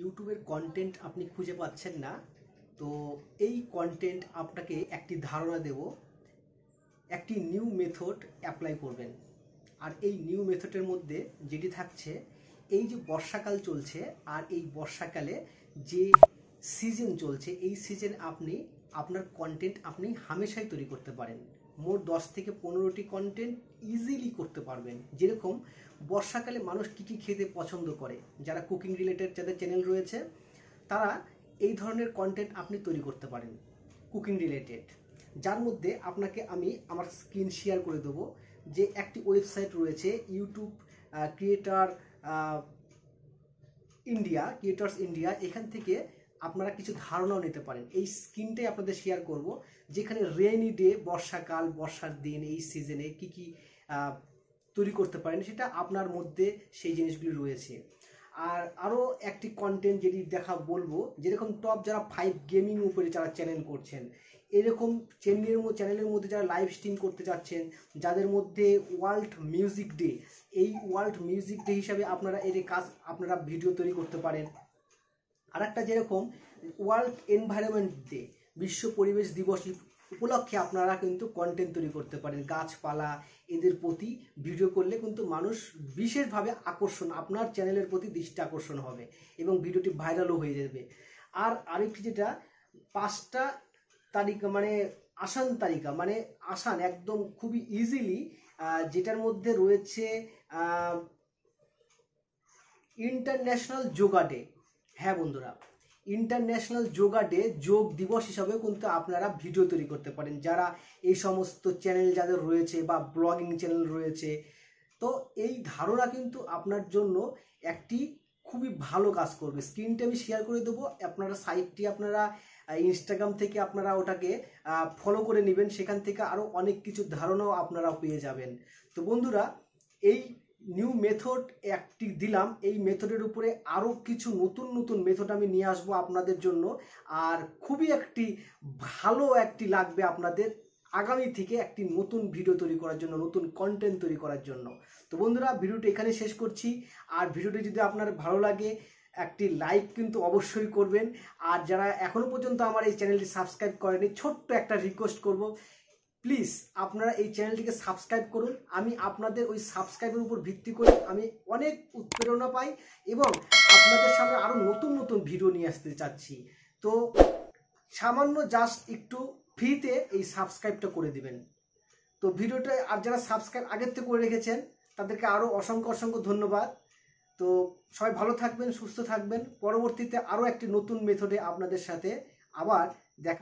ইউটিউবের কন্টেন্ট আপনি খুঁজে পাচ্ছেন না, তো এই কন্টেন্ট আপনাকে একটি ধারণা দেব, একটি নিউ মেথড অ্যাপ্লাই করবেন। আর এই নিউ মেথডের মধ্যে যেটি থাকছে, এই যে বর্ষাকাল চলছে আর এই বর্ষাকালে যে সিজন চলছে, এই সিজন আপনি আপনার কন্টেন্ট আপনি হামেশাই তৈরি করতে পারেন। মোট দশ থেকে পনেরোটি কন্টেন্ট ইজিলি করতে পারবেন। যেরকম বর্ষাকালে মানুষ কী কী খেতে পছন্দ করে, যারা কুকিং রিলেটেড যাদের চ্যানেল রয়েছে, তারা এই ধরনের কন্টেন্ট আপনি তৈরি করতে পারেন কুকিং রিলেটেড যার মধ্যে আপনাকে আমি আমার স্ক্রিন শেয়ার করে দেবো যে একটি ওয়েবসাইট রয়েছে YouTube creator India creators India এখান থেকে আপনারা কিছু ধারণাও নিতে পারেন। এই স্ক্রিনটাই আপনাদের শেয়ার করব, যেখানে রেইনি ডে বর্ষাকাল, বর্ষার দিন, এই সিজনে কি কি তৈরি করতে পারেন, সেটা আপনার মধ্যে সেই জিনিসগুলি রয়েছে। আর আরও একটি কন্টেন্ট যেটি দেখা বলব, যেরকম টপ যারা ফাইভ গেমিং উপরে যারা চ্যানেল করছেন, এরকম চ্যানেলের চ্যানেলের মধ্যে যারা লাইভ স্ট্রিম করতে যাচ্ছেন, যাদের মধ্যে ওয়ার্ল্ড মিউজিক ডে এই ওয়ার্ল্ড মিউজিক ডে হিসাবে আপনারা এর কাজ, আপনারা ভিডিও তৈরি করতে পারেন। আরেকটা যেরকম ওয়ার্ল্ড এনভায়রনমেন্ট ডে বিশ্ব পরিবেশ দিবস উপলক্ষে আপনারা কিন্তু কন্টেন্ট তৈরি করতে পারেন। গাছপালা, এদের প্রতি ভিডিও করলে কিন্তু মানুষ বিশেষভাবে আকর্ষণ, আপনার চ্যানেলের প্রতি দৃষ্টি আকর্ষণ হবে এবং ভিডিওটি ভাইরালও হয়ে যাবে। আর আরেকটি যেটা, পাঁচটা তারিখ মানে আসান তালিকা মানে আসান একদম খুবই ইজিলি যেটার মধ্যে রয়েছে ইন্টারন্যাশনাল যোগা ডে হ্যাঁ বন্ধুরা ইন্টারন্যাশনাল যোগা ডে যোগ দিবস হিসাবেও কিন্তু আপনারা ভিডিও তৈরি করতে পারেন। যারা এই সমস্ত চ্যানেল যাদের রয়েছে বা ব্লগিং চ্যানেল রয়েছে, তো এই ধারণা কিন্তু আপনার জন্য একটি খুবই ভালো কাজ করবে। স্ক্রিনটা আমি শেয়ার করে দেবো, আপনারা সাইটটি আপনারা ইনস্টাগ্রাম থেকে আপনারা ওটাকে ফলো করে নেবেন। সেখান থেকে আরও অনেক কিছু ধারণাও আপনারা পেয়ে যাবেন। তো বন্ধুরা, এই নিউ মেথড একটি দিলাম। এই মেথডের উপরে আরও কিছু নতুন নতুন মেথড আমি নিয়ে আসব আপনাদের জন্য। আর খুবই একটি ভালো একটি লাগবে আপনাদের আগামী থেকে একটি নতুন ভিডিও তৈরি করার জন্য, নতুন কন্টেন্ট তৈরি করার জন্য। তো বন্ধুরা, ভিডিওটি এখানে শেষ করছি। আর ভিডিওটি যদি আপনার ভালো লাগে, একটি লাইক কিন্তু অবশ্যই করবেন। আর যারা এখনও পর্যন্ত আমার এই চ্যানেলটি সাবস্ক্রাইব করেনি, ছোট্ট একটা রিকোয়েস্ট করব। প্লিজ আপনারা এই চ্যানেলটিকে সাবস্ক্রাইব করুন। আমি আপনাদের ওই সাবস্ক্রাইবের উপর ভিত্তি করে আমি অনেক উৎপ্রেরণা পাই এবং আপনাদের সামনে আরও নতুন নতুন ভিডিও নিয়ে আসতে চাচ্ছি। তো সামান্য জাস্ট একটু ফ্রিতে এই সাবস্ক্রাইবটা করে দিবেন। তো ভিডিওটা আর যারা সাবস্ক্রাইব আগের থেকে করে রেখেছেন, তাদেরকে আরও অসংখ্য অসংখ্য ধন্যবাদ। তো সবাই ভালো থাকবেন, সুস্থ থাকবেন। পরবর্তীতে আরও একটি নতুন মেথডে আপনাদের সাথে আবার দেখা